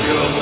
go.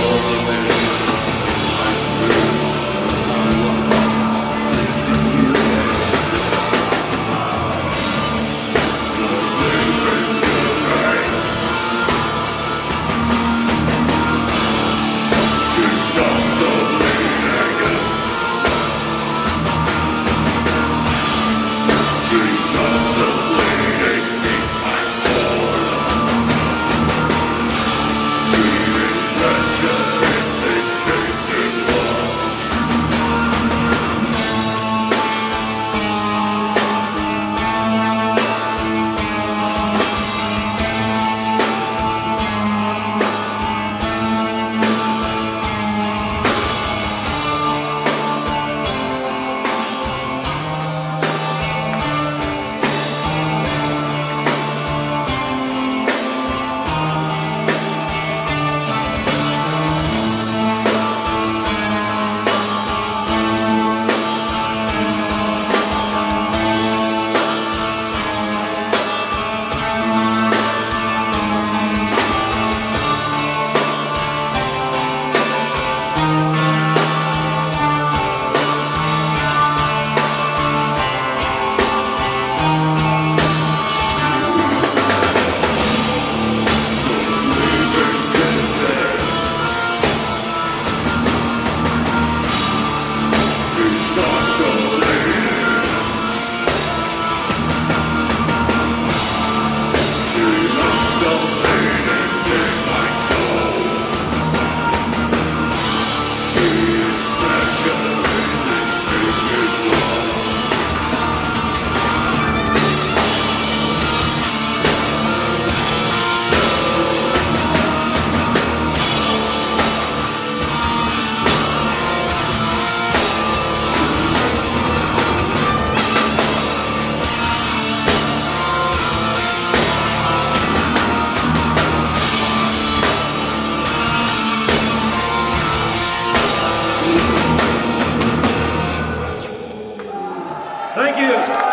Oh. Thank you.